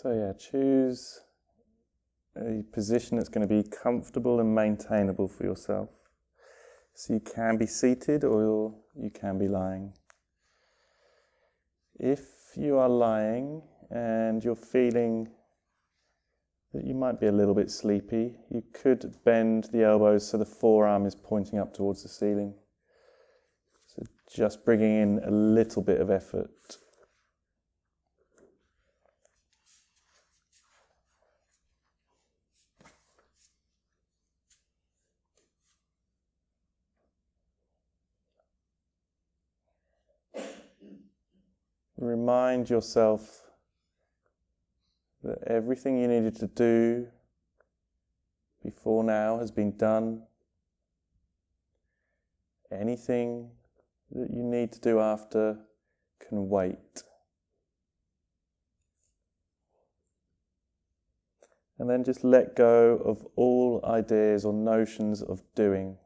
So, yeah, choose a position that's going to be comfortable and maintainable for yourself. So, you can be seated or you can be lying. If you are lying and you're feeling that you might be a little bit sleepy, you could bend the elbows so the forearm is pointing up towards the ceiling. So, just bringing in a little bit of effort. Remind yourself that everything you needed to do before now has been done. Anything that you need to do after can wait. And then just let go of all ideas or notions of doing.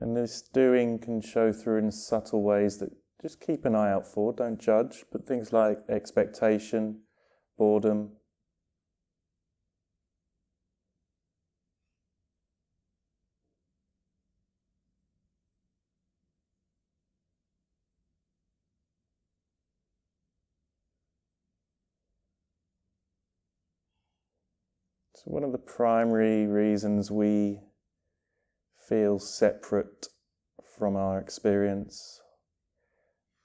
And this doing can show through in subtle ways that just keep an eye out for, don't judge, but things like expectation, boredom. So, one of the primary reasons we feel separate from our experience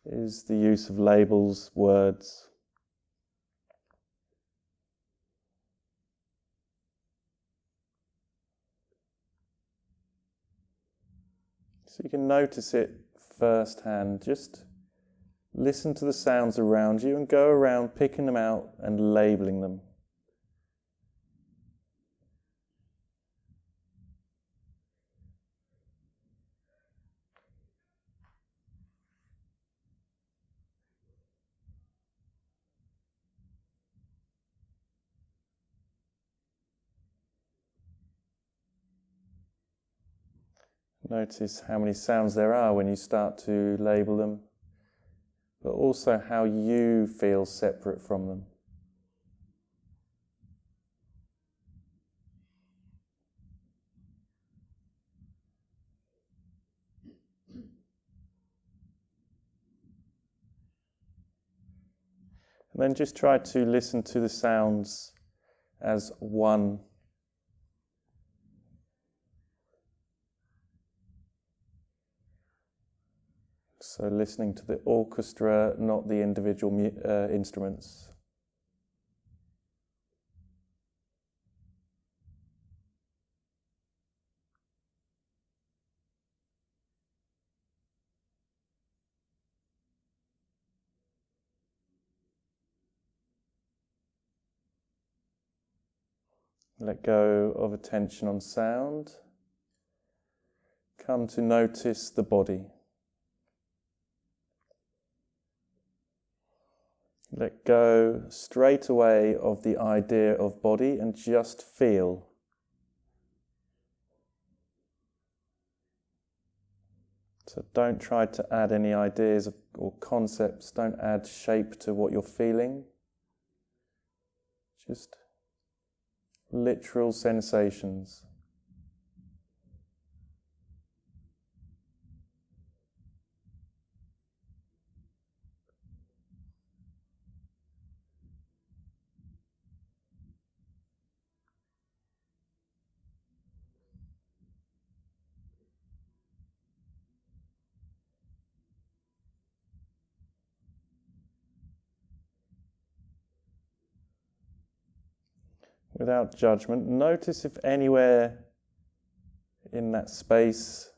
is the use of labels, words. So you can notice it firsthand. Just listen to the sounds around you and go around picking them out and labeling them. Notice how many sounds there are when you start to label them, but also how you feel separate from them. And then just try to listen to the sounds as one So, listening to the orchestra, not the individual uh, instruments. Let go of attention on sound. Come to notice the body. Let go straight away of the idea of body and just feel. So don't try to add any ideas or concepts, don't add shape to what you're feeling. Just literal sensations. Without judgment. Notice if anywhere in that space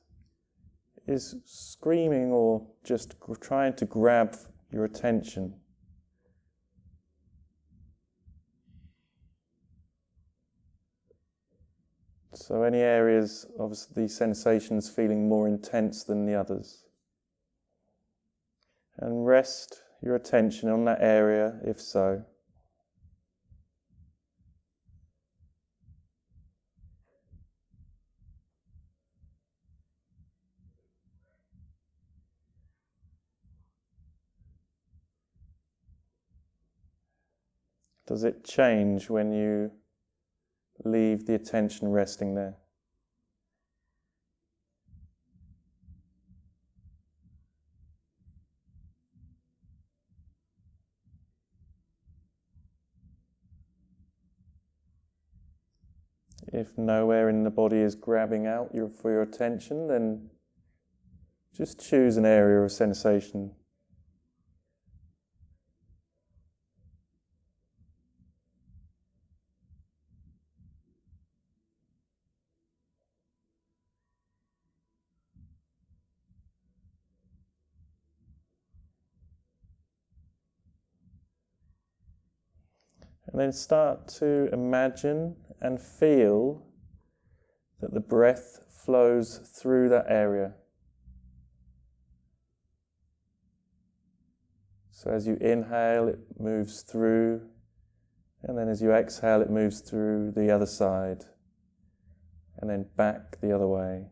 is screaming or just trying to grab your attention. So, any areas of the sensations feeling more intense than the others? And rest your attention on that area if so. Does it change when you leave the attention resting there? If nowhere in the body is grabbing out your, for your attention, then just choose an area of sensation And then start to imagine and feel that the breath flows through that area. So as you inhale, it moves through, and then as you exhale, it moves through the other side, and then back the other way.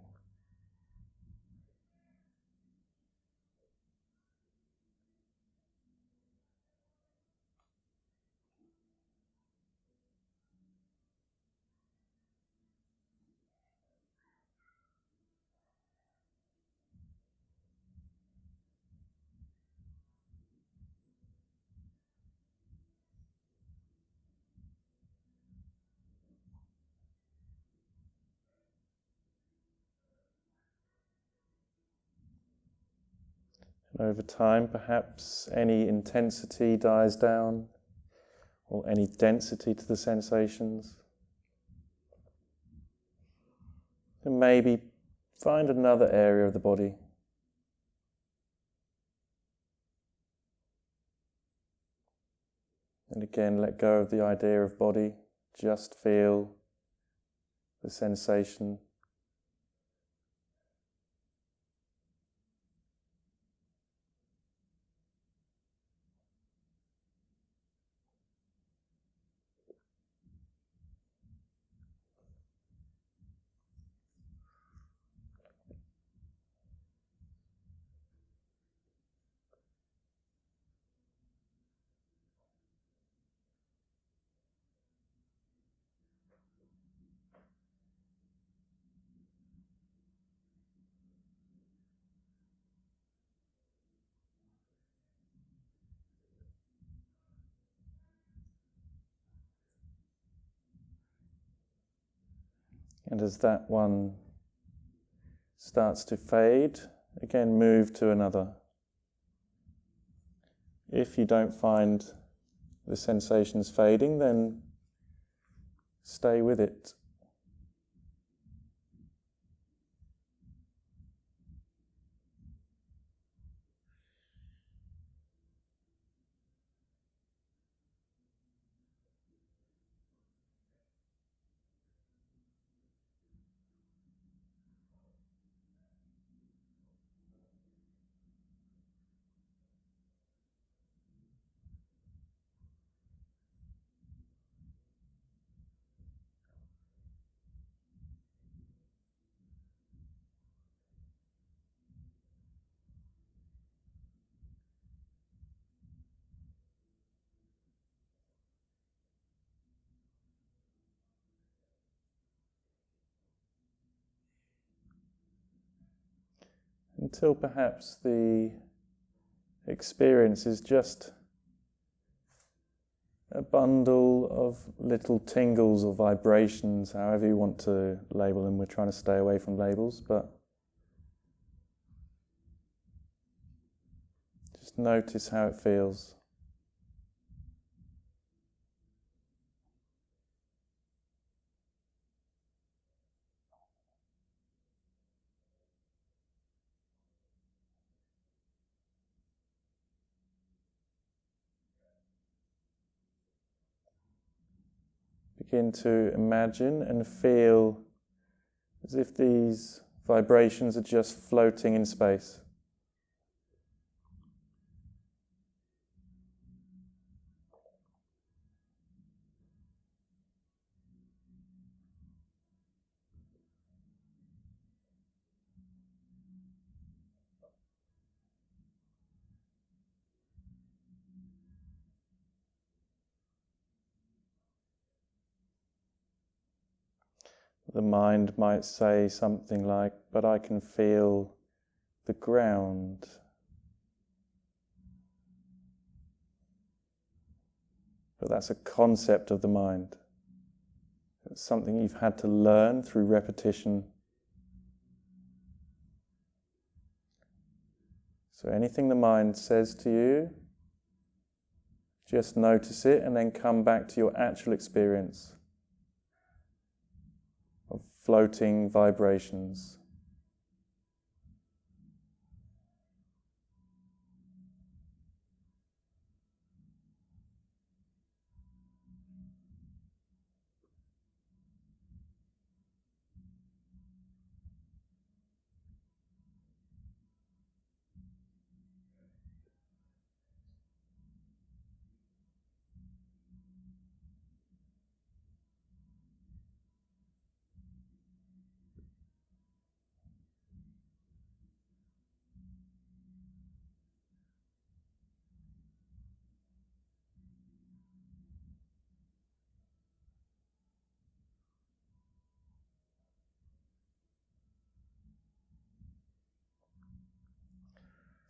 And over time, perhaps any intensity dies down or any density to the sensations. And maybe find another area of the body. And again, let go of the idea of body, just feel the sensation And as that one starts to fade, again move to another. If you don't find the sensations fading, then stay with it. Until perhaps the experience is just a bundle of little tingles or vibrations, however you want to label them. We're trying to stay away from labels, but just notice how it feels. Begin to imagine and feel as if these vibrations are just floating in space. The mind might say something like, But I can feel the ground. But that's a concept of the mind. It's something you've had to learn through repetition. So anything the mind says to you, just notice it and then come back to your actual experience floating vibrations.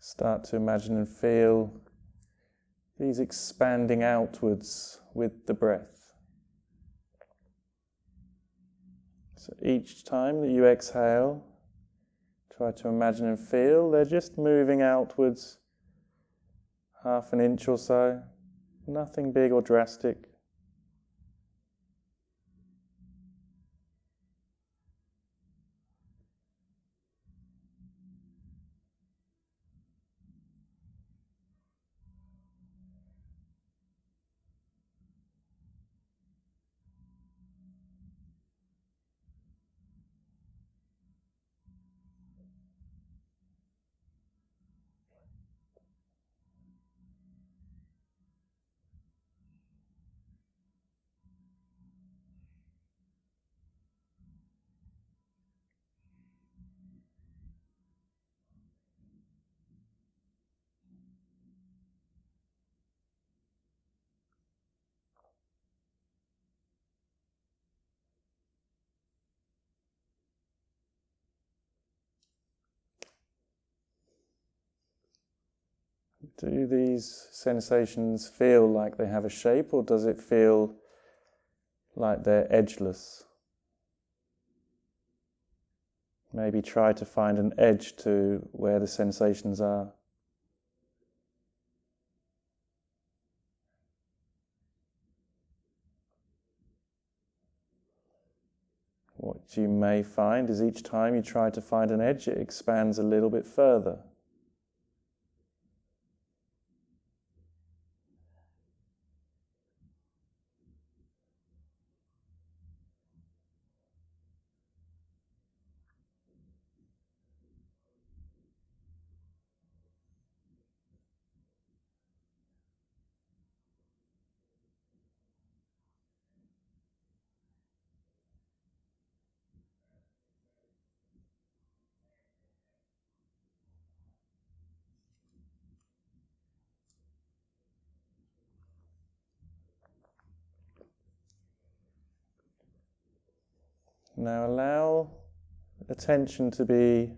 Start to imagine and feel these expanding outwards with the breath. So each time that you exhale, try to imagine and feel they're just moving outwards half an inch or so, nothing big or drastic. Do these sensations feel like they have a shape, or does it feel like they're edgeless? Maybe try to find an edge to where the sensations are. What you may find is each time you try to find an edge, it expands a little bit further. Now allow attention to be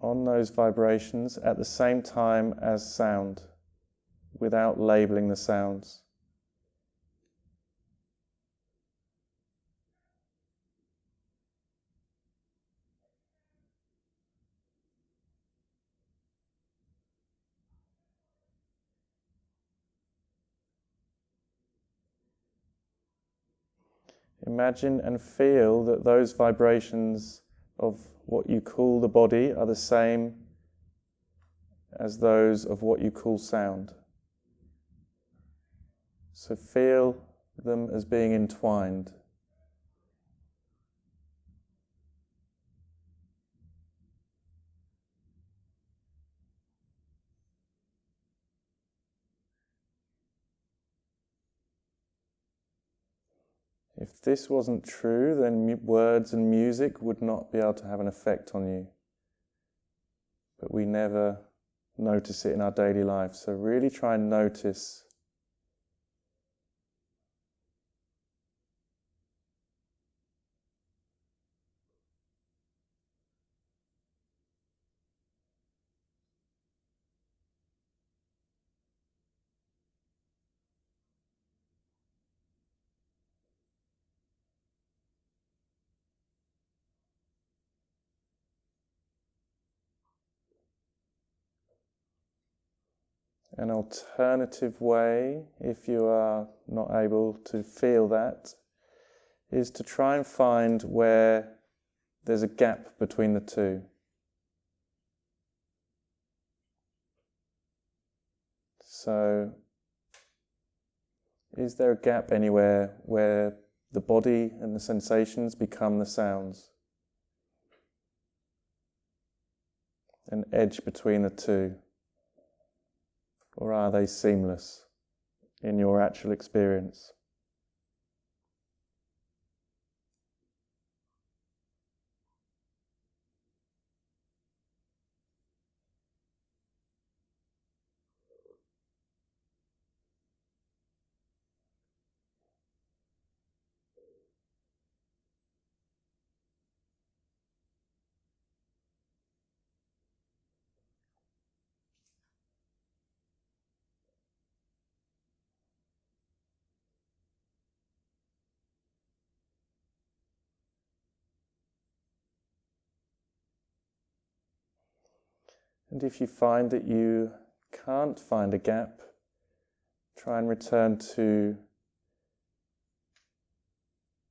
on those vibrations at the same time as sound, without labeling the sounds. Imagine and feel that those vibrations of what you call the body are the same as those of what you call sound. So feel them as being entwined. If this wasn't true, then words and music would not be able to have an effect on you. But we never notice it in our daily life. So, really try and notice An alternative way, if you are not able to feel that, is to try and find where there's a gap between the two. So, is there a gap anywhere where the body and the sensations become the sounds? An edge between the two? Or are they seamless in your actual experience? And if you find that you can't find a gap, try and return to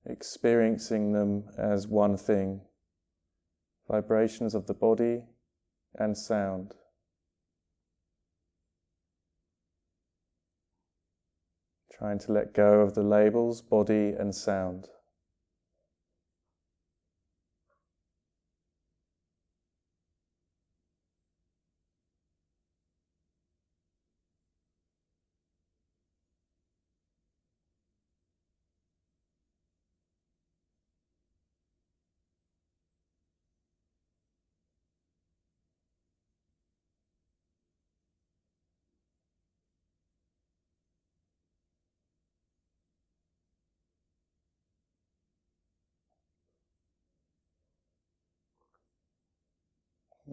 experiencing them as one thing vibrations of the body and sound. Trying to let go of the labels, body and sound.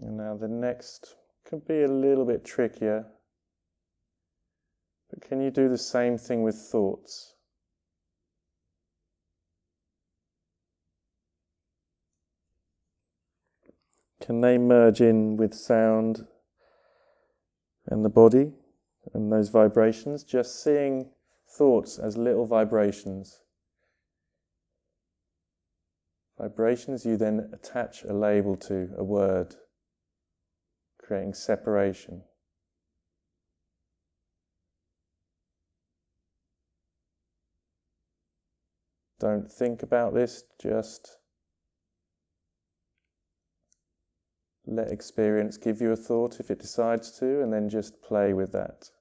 And now the next could be a little bit trickier. But can you do the same thing with thoughts? Can they merge in with sound and the body and those vibrations? Just seeing thoughts as little vibrations. Vibrations you then attach a label to, a word creating separation. Don't think about this, just let experience give you a thought if it decides to, and then just play with that.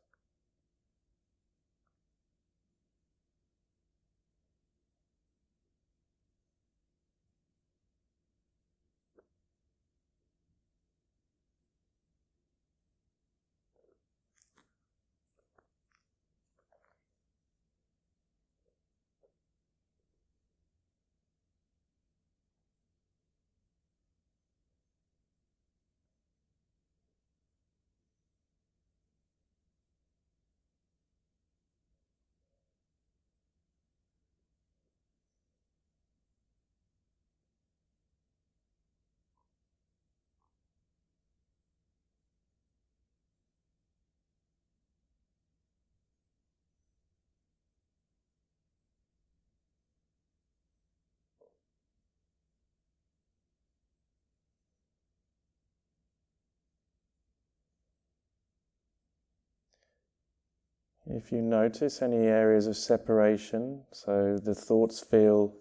If you notice any areas of separation, so the thoughts feel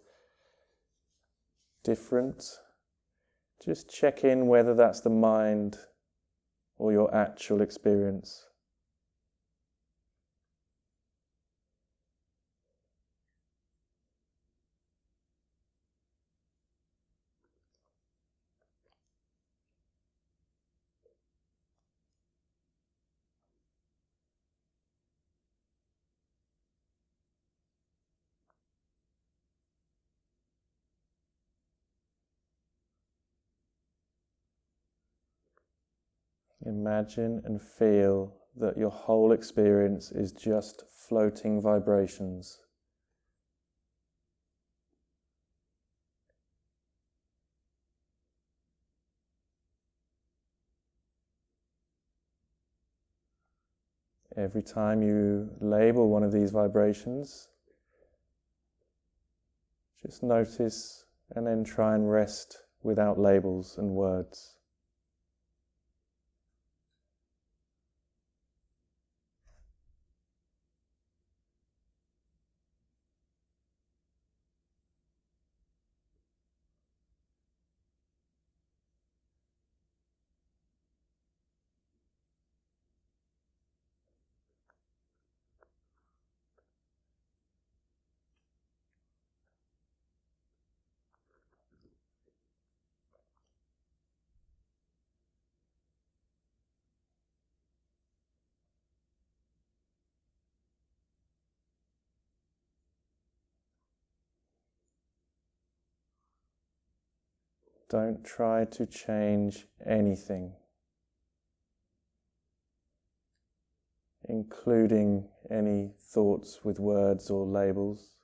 different, just check in whether that's the mind or your actual experience. Imagine and feel that your whole experience is just floating vibrations. Every time you label one of these vibrations, just notice and then try and rest without labels and words. Don't try to change anything, including any thoughts with words or labels.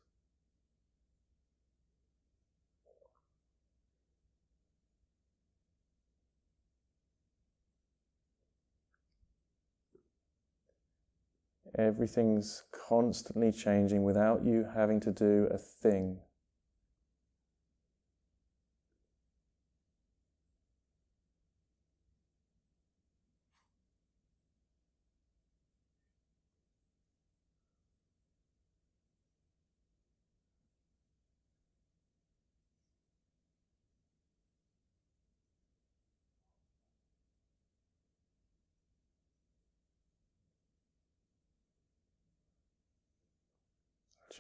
Everything's constantly changing without you having to do a thing.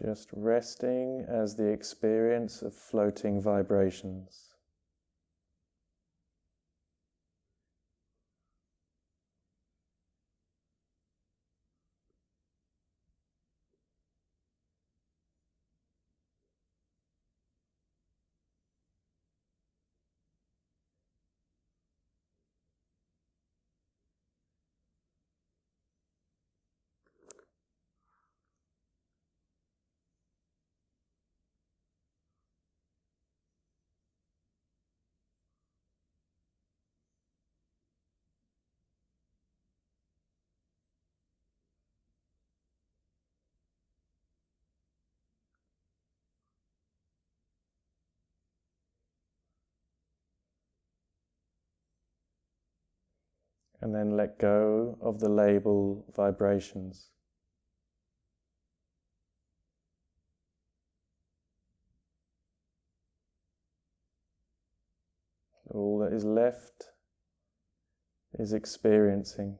Just resting as the experience of floating vibrations. And then let go of the label vibrations. All that is left is experiencing.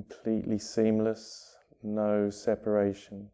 Completely seamless, no separation.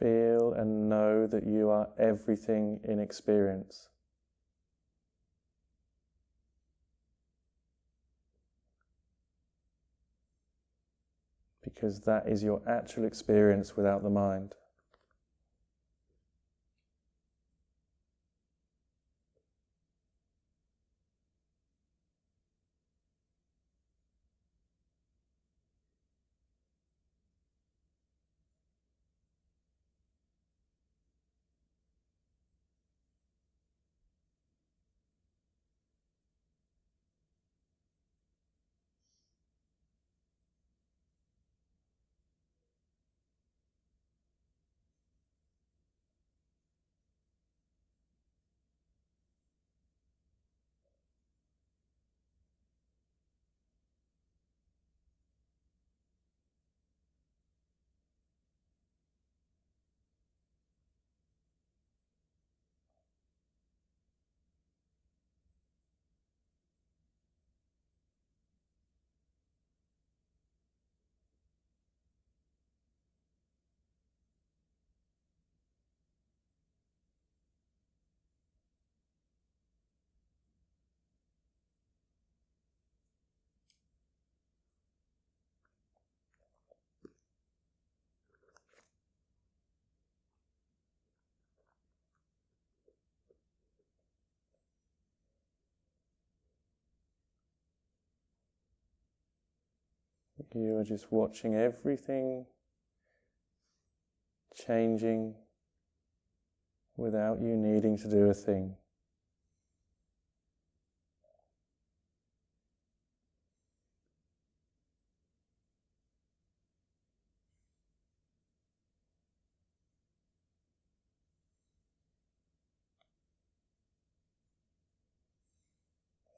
Feel and know that you are everything in experience. Because that is your actual experience without the mind. You are just watching everything changing without you needing to do a thing.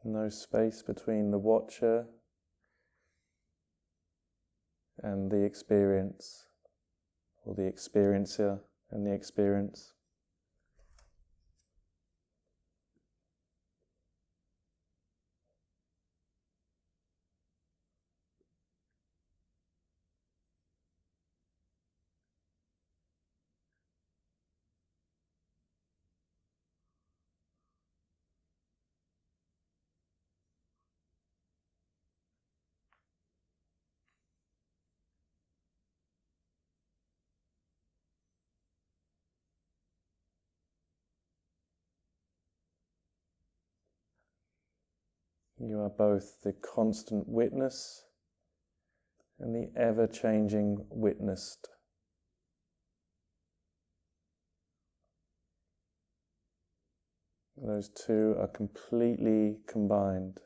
No space between the watcher and the experience, or the experiencer and the experience. You are both the constant witness and the ever changing witnessed. Those two are completely combined.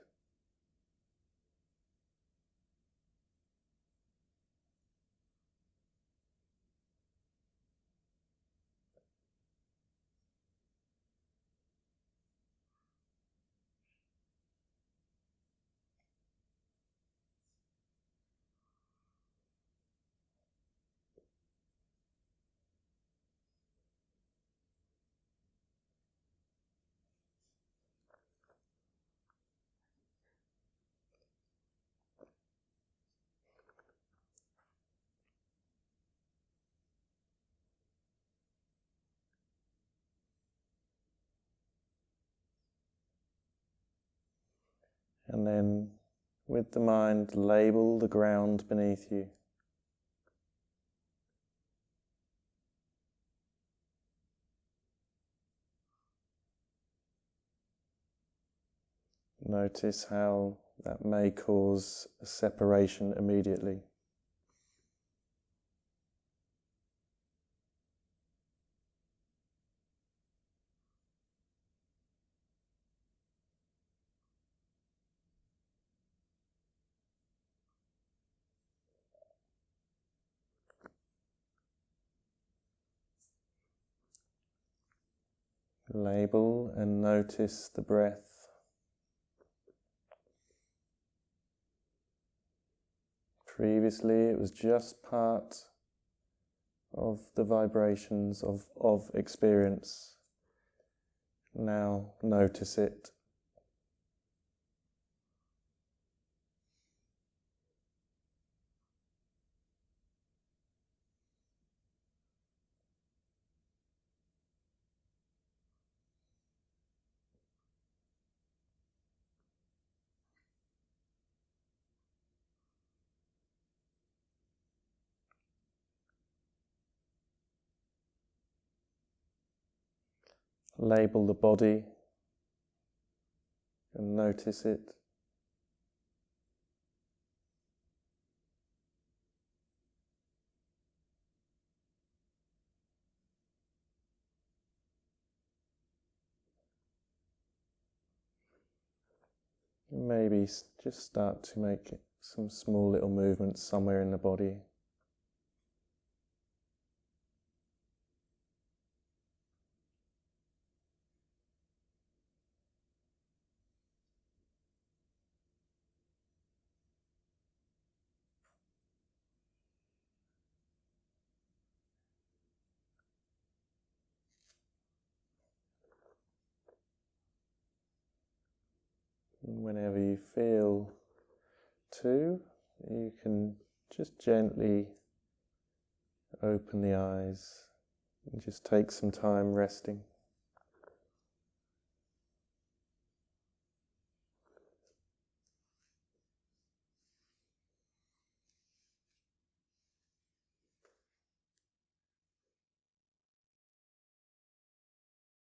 And then with the mind, label the ground beneath you. Notice how that may cause a separation immediately. Label and notice the breath. Previously, it was just part of the vibrations of, of experience. Now, notice it. Label the body and notice it. Maybe just start to make some small little movements somewhere in the body. whenever you feel to, you can just gently open the eyes and just take some time resting.